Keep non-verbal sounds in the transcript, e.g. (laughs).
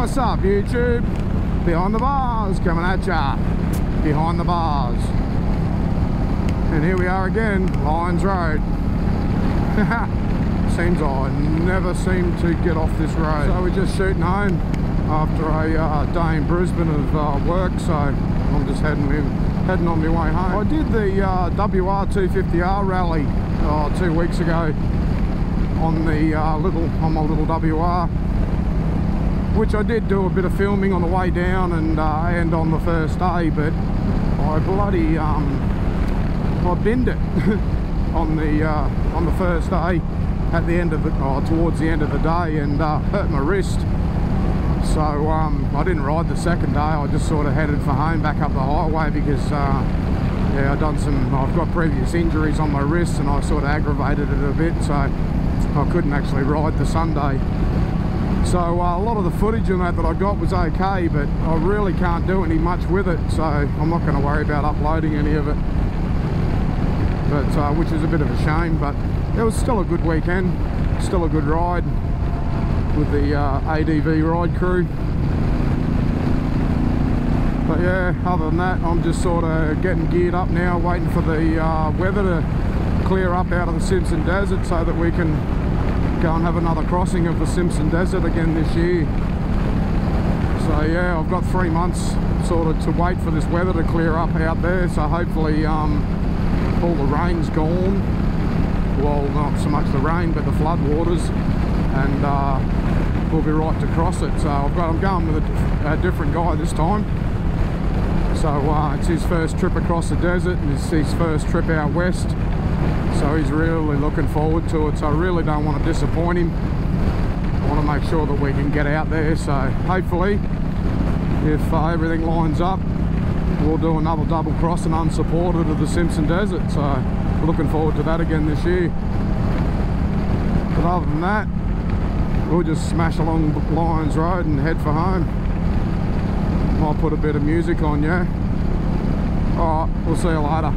What's up, YouTube? Behind the bars, coming at ya. Behind the bars. And here we are again, Lions Road. (laughs) Seems I never seem to get off this road. So we're just shooting home after a uh, day in Brisbane of uh, work, so I'm just heading heading on my way home. I did the uh, WR250R rally uh, two weeks ago on the uh, little on my little WR which I did do a bit of filming on the way down and uh, and on the first day but I bloody um I binned it (laughs) on the uh, on the first day at the end of the oh, towards the end of the day and uh, hurt my wrist. So um, I didn't ride the second day. I just sort of headed for home back up the highway because uh, yeah I've done some I've got previous injuries on my wrist and I sort of aggravated it a bit so I couldn't actually ride the Sunday so uh, a lot of the footage on that that I got was okay but I really can't do any much with it so I'm not going to worry about uploading any of it. But uh, which is a bit of a shame but it was still a good weekend still a good ride with the uh, ADV ride crew. But yeah other than that I'm just sort of getting geared up now waiting for the uh, weather to clear up out of the Simpson Desert so that we can go and have another crossing of the Simpson Desert again this year. So yeah I've got three months sort of to wait for this weather to clear up out there. So hopefully um, all the rain's gone. Well not so much the rain but the flood waters. And uh, we'll be right to cross it. So I've got I'm going with a, a different guy this time. So uh, it's his first trip across the desert and it's his first trip out west so he's really looking forward to it. So I really don't want to disappoint him. I want to make sure that we can get out there. So hopefully if uh, everything lines up we'll do another double crossing unsupported of the Simpson Desert. So looking forward to that again this year. But other than that we'll just smash along Lions Road and head for home. I'll put a bit of music on yeah? All right we'll see you later